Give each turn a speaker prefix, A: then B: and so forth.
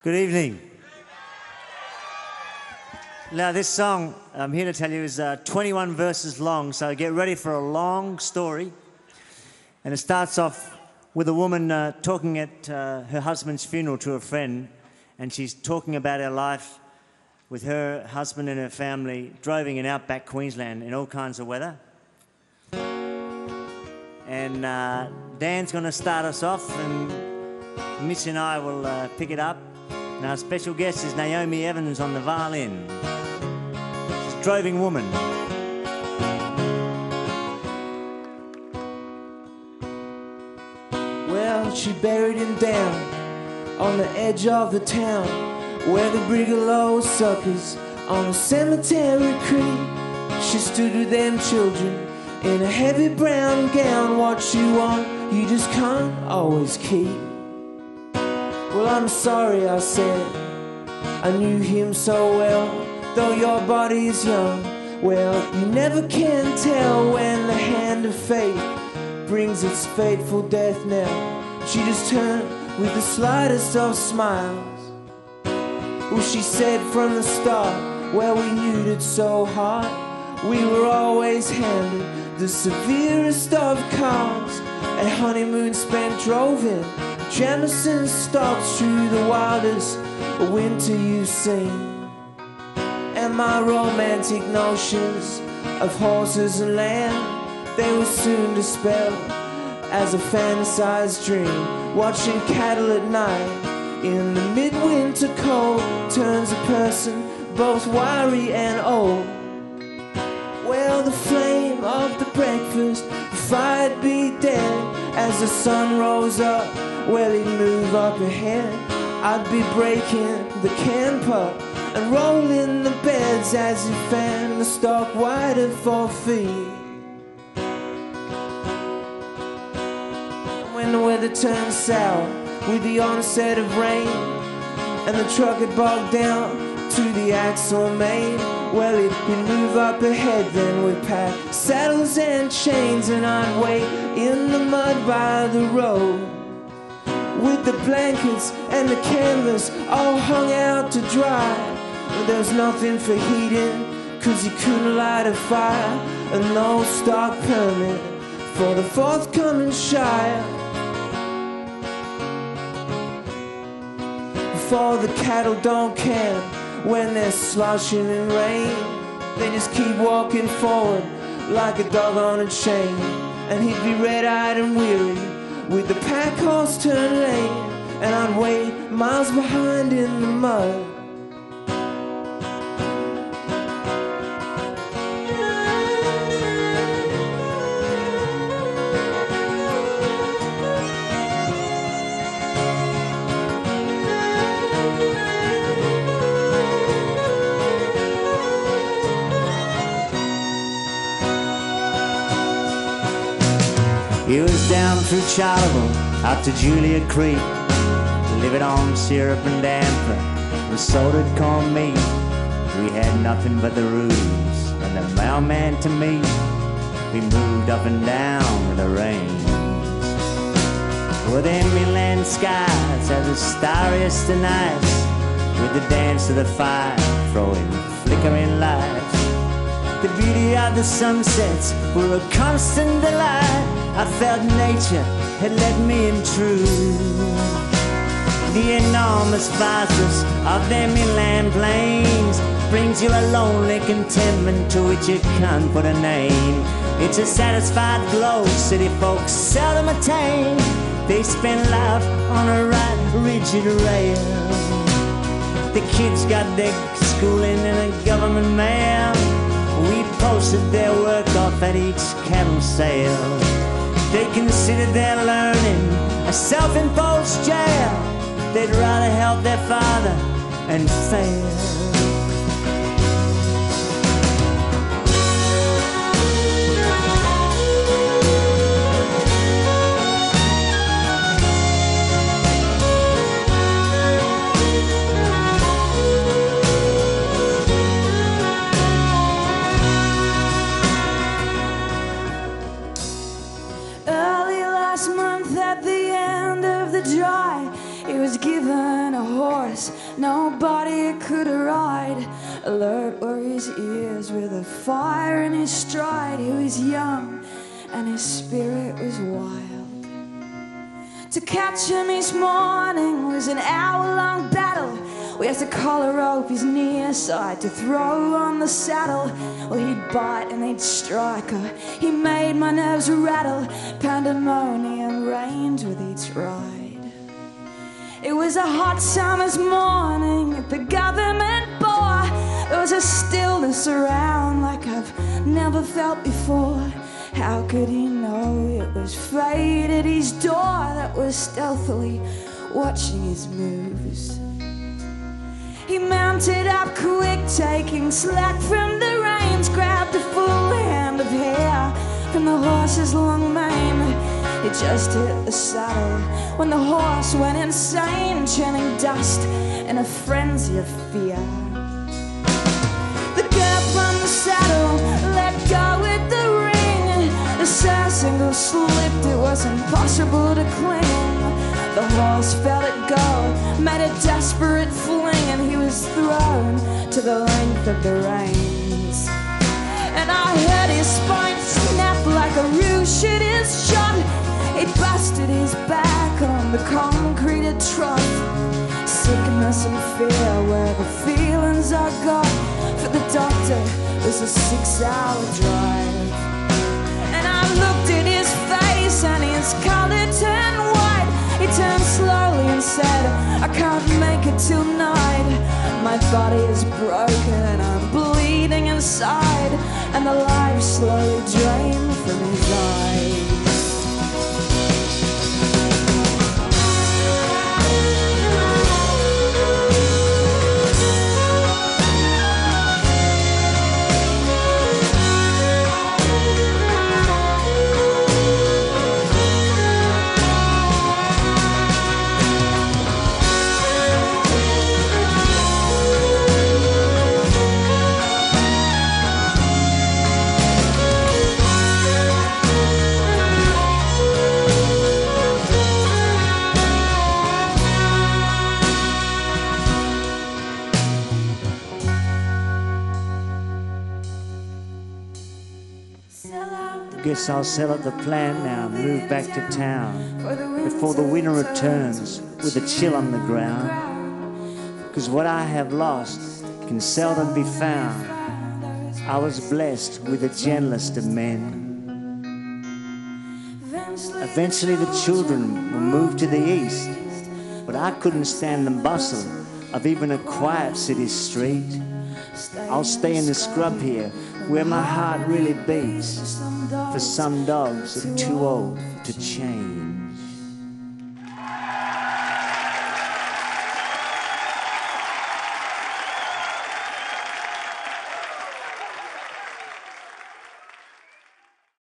A: Good evening. Now, this song I'm here to tell you is uh, 21 verses long, so get ready for a long story. And it starts off with a woman uh, talking at uh, her husband's funeral to a friend, and she's talking about her life with her husband and her family driving in outback Queensland in all kinds of weather. And uh, Dan's going to start us off, and Missy and I will uh, pick it up. And our special guest is Naomi Evans on the violin. She's a droving woman.
B: Well, she buried him down on the edge of the town where the brigalow suckers on a cemetery creek. She stood with them children in a heavy brown gown. What you want, you just can't always keep. Well, I'm sorry, I said. I knew him so well, though your body is young. Well, you never can tell when the hand of fate brings its fateful death now. She just turned with the slightest of smiles. Well, she said from the start, well, we knew it so hard. We were always handed the severest of cards. A honeymoon spent drove in. Jamison stops through the wildest winter you've seen. And my romantic notions of horses and land they were soon dispelled as a fantasized dream. Watching cattle at night in the midwinter cold turns a person both wiry and old. Well, the flame of the breakfast fire'd be dead as the sun rose up. Well, he'd move up ahead. I'd be breaking the camper and rolling the beds as he fanned the stock wider for feet. when the weather turned sour with the onset of rain and the truck had bogged down to the axle main. Well, it would move up ahead, then we'd pack saddles and chains, and I'd wait in the mud by the road with the blankets and the canvas all hung out to dry. But there was nothing for heating, cause you couldn't light a fire, and no stock permit for the forthcoming Shire. for the cattle don't care when they're sloshing in rain. They just keep walking forward like a dog on a chain. And he'd be red-eyed and weary with the pack horse turn lane. And I'd wait miles behind in the mud.
A: He was down through Charleville out to Julia Creek, living on syrup and damper with salted corned meat. We had nothing but the rooms and the mailman to meet. We moved up and down with the rains. With inland skies are the starriest of nights, with the dance of the fire throwing flickering lights. The beauty of the sunsets were a constant delight. I felt nature had led me in true. The enormous vastness of them inland plains brings you a lonely contentment to which you can't put a name. It's a satisfied glow city folks seldom attain. They spend life on a right rigid rail. The kids got their schooling in a government mail. We posted their work off at each cattle sale. They consider their learning a self-imposed jail. They'd rather help their father and fail.
C: Nobody could ride. Alert were his ears with a fire in his stride. He was young and his spirit was wild. To catch him each morning was an hour long battle. We had to collar rope his near side to throw on the saddle. Well, he'd bite and he'd strike her. He made my nerves rattle. Pandemonium reigned with each ride. It was a hot summer's morning at the government bar. There was a stillness around like I've never felt before. How could he know it was fate at his door that was stealthily watching his moves? He mounted up quick, taking slack from the reins, grabbed a full hand of hair from the horse's long mane. He just hit the saddle when the horse went insane, churning dust in a frenzy of fear. The girl from the saddle let go with the ring. The single slipped, it was impossible to cling. The horse felt it go, made a desperate fling, and he was thrown to the length of the reins. And I heard his spine back concrete of trough. Sickness and fear, where the feelings are gone. For the doctor, was a six-hour drive. And I looked in his face, and his color turned white. He turned slowly and said, I can't make it till night. My body is broken I'm bleeding inside, and the life slowly drained from his eyes.
A: Guess I'll sell up the plan now and move back to town before the winter returns with a chill on the ground. Cause what I have lost can seldom be found. I was blessed with the gentlest of men. Eventually the children will move to the east, but I couldn't stand the bustle of even a quiet city street. I'll stay in the scrub here where my heart really beats. For some dogs are too old to change.